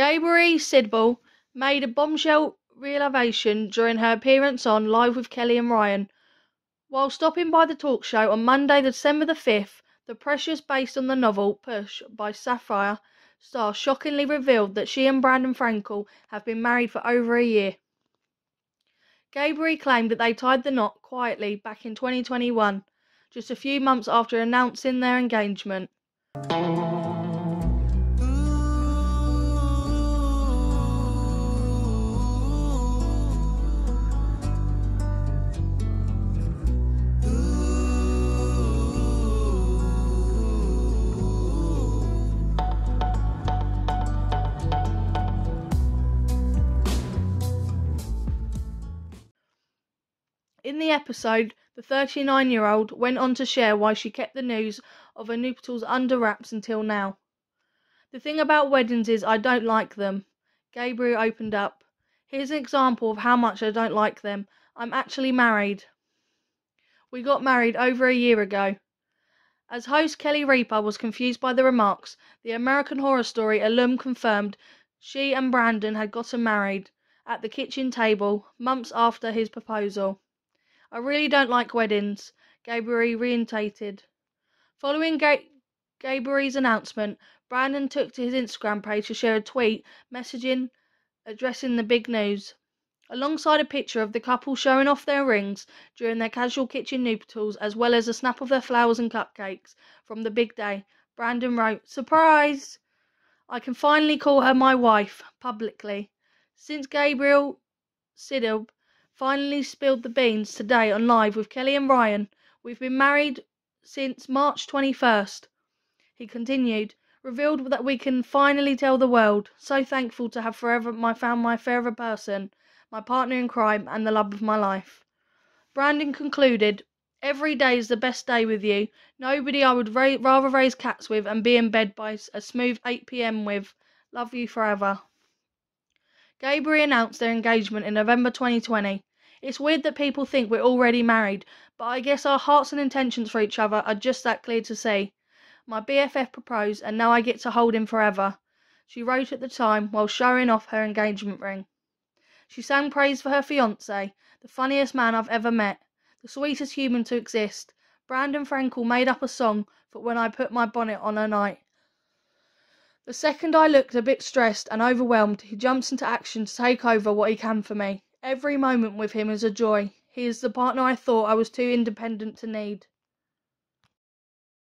Gabourey Sidibe made a bombshell revelation during her appearance on Live with Kelly and Ryan. While stopping by the talk show on Monday, December the 5th, the Precious, based on the novel Push by Sapphire Star, shockingly revealed that she and Brandon Frankel have been married for over a year. Gabourey claimed that they tied the knot quietly back in 2021, just a few months after announcing their engagement. In the episode, the 39 year old went on to share why she kept the news of her nuptials under wraps until now. The thing about weddings is I don't like them. Gabourey opened up. Here's an example of how much I don't like them. I'm actually married. We got married over a year ago. As host Kelly Ripa was confused by the remarks, the American Horror Story alum confirmed she and Brandon had gotten married at the kitchen table months after his proposal. I really don't like weddings, Gabourey reiterated. Following Ga- Gabourey's announcement, Brandon took to his Instagram page to share a tweet messaging addressing the big news. Alongside a picture of the couple showing off their rings during their casual kitchen nuptials, as well as a snap of their flowers and cupcakes from the big day, Brandon wrote, Surprise! I can finally call her my wife, publicly. Since Gabourey Sidibe finally spilled the beans today on Live with Kelly and Ryan. We've been married since March 21st. He continued, revealed that we can finally tell the world. So thankful to have forever my found my forever person, my partner in crime, and the love of my life. Brandon concluded, Every day is the best day with you. Nobody I would ra- rather raise cats with and be in bed by a smooth 8 pm with. Love you forever. Gabourey announced their engagement in November 2020. It's weird that people think we're already married, but I guess our hearts and intentions for each other are just that clear to see. My BFF proposed, and now I get to hold him forever. She wrote at the time while showing off her engagement ring. She sang praise for her fiance, the funniest man I've ever met, the sweetest human to exist. Brandon Frankel made up a song for when I put my bonnet on her night. The second I looked a bit stressed and overwhelmed, he jumps into action to take over what he can for me. Every moment with him is a joy. He is the partner I thought I was too independent to need.